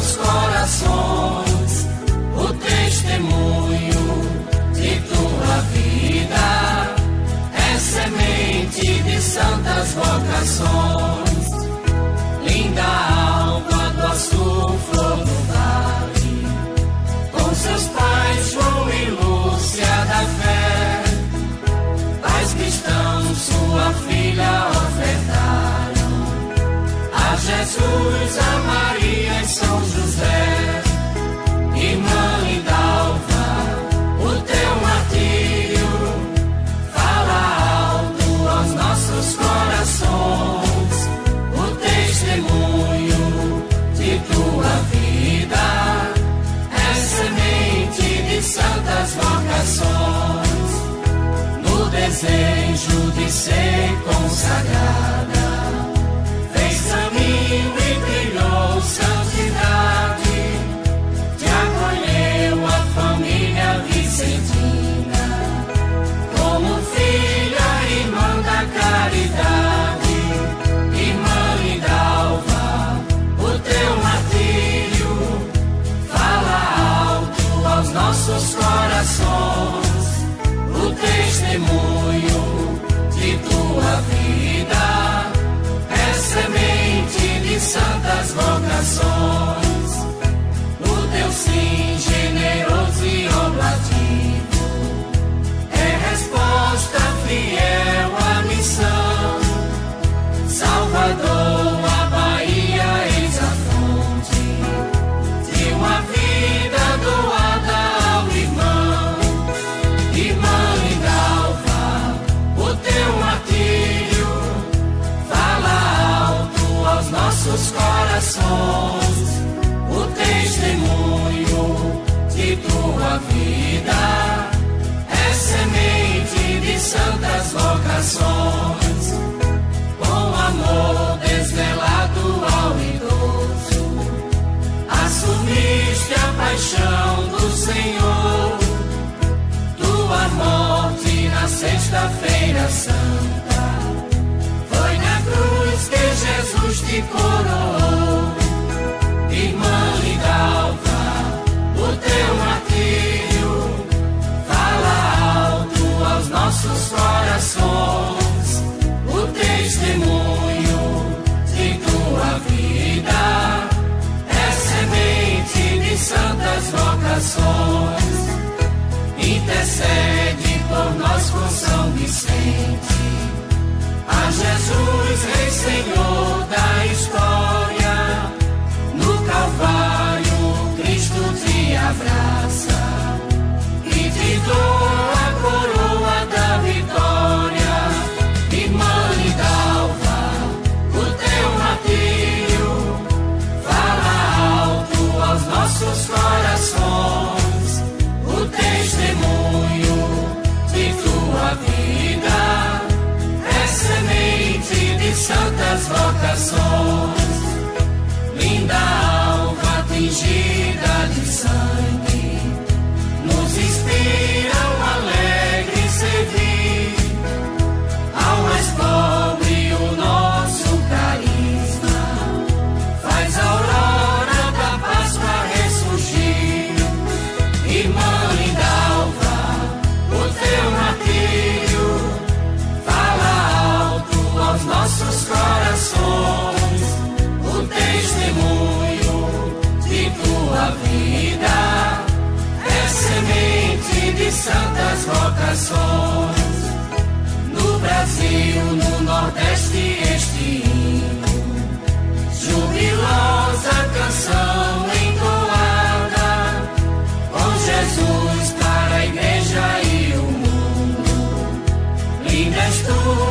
nossos corações o testemunho de tua vida. É semente de santas vocações, linda alma do azul, flor do vale, com seus pais João e Lúcia da fé, pais cristãos, sua filha ofertaram a Jesus, a Maria São José. Irmã Dalva, o teu martírio fala alto aos nossos corações, o testemunho de tua vida é semente de santas vocações, no desejo de ser consagrada, fez caminho e brilhou santidade vida é semente de santas vocações, com amor desvelado ao idoso, assumiste a paixão do Senhor, tua morte na sexta-feira santa, foi na cruz que Jesus te coroou vocações, intercede por nós com São Vicente, a Jesus, Rei Senhor da história. Santas vocações testemunho de tua vida. É semente de santas vocações. No Brasil, no Nordeste, este hino. Jubilosa canção entoada. Com Jesus para a igreja e o mundo. Linda és tu.